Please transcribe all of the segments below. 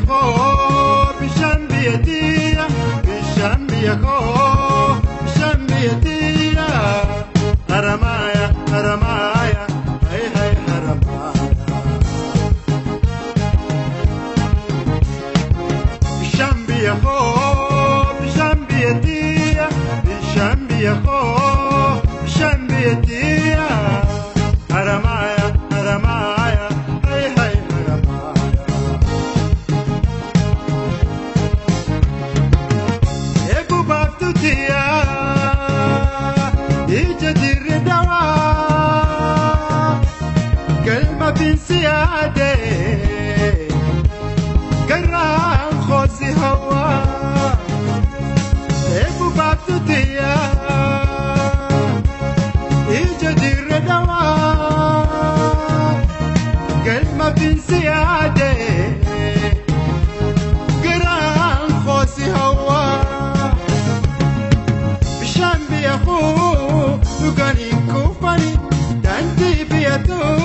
koo bishaan biyyatia Oh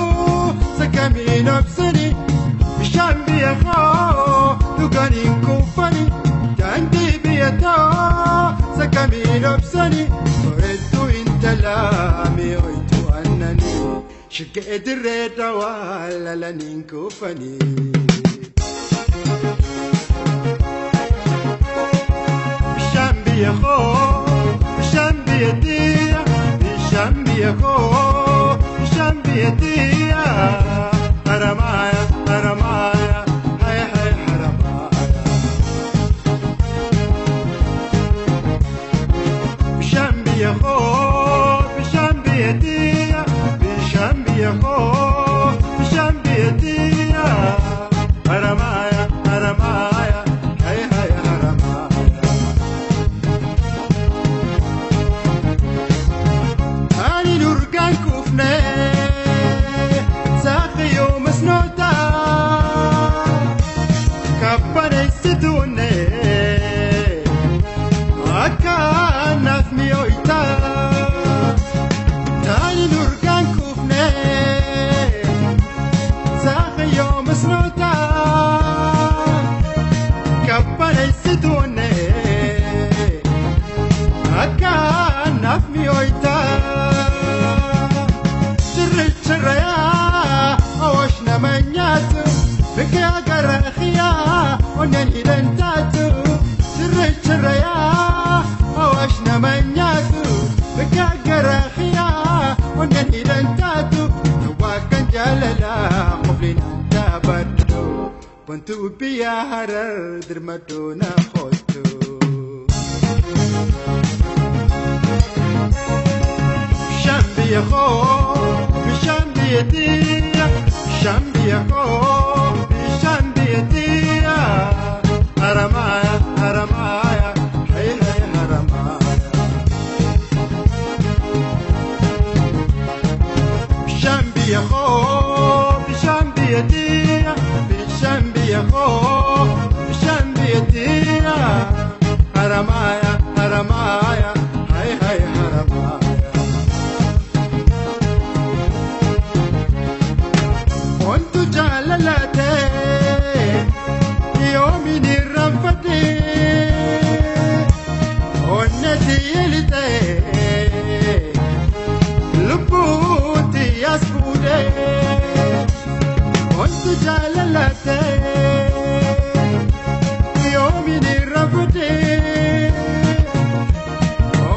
shikeedireedha waa lala ninkuufanii shambiyako shambiyeti shambiyako shambiyeti viejo xiyaa onneen hidhan taatu cirrichirrayaa awaash nama يا خو بشان بيدي بشان بيا خو بشان بيدي حرمايا حرمايا bidii rafutee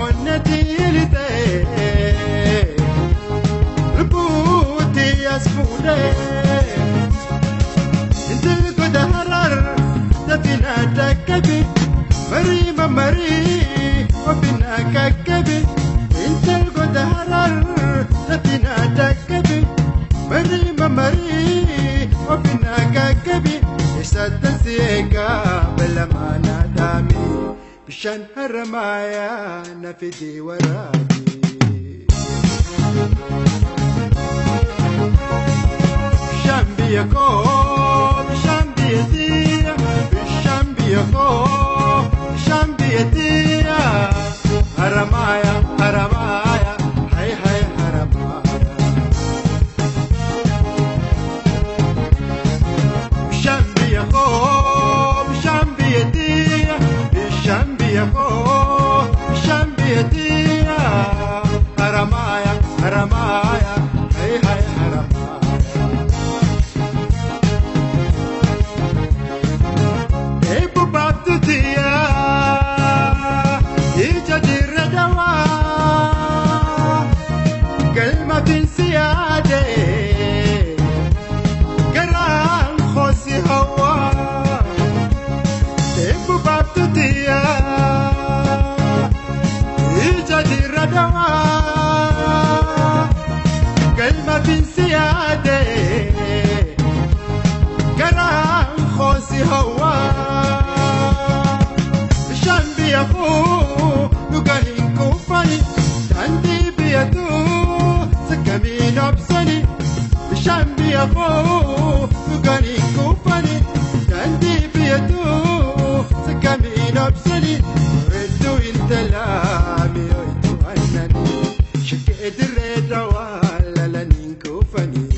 onnatti hilitee lubbuutti as fuudhee intalli godha harar tafina takkabi marii mamarii obina kakkabi intalli godha harar. عشان هرمايا نفدي ورادي. شام بيكوب شام بيتينا شام بيكوب شام بيتينا هرمايا Ramaya, Ramaya. Biyya koo dhuganii kuufani daandii biyya tuu sakkamiin obsani Hedduu intalaa mi'ooytu annani shakkee dirree dawaa lalaniin kuufanii.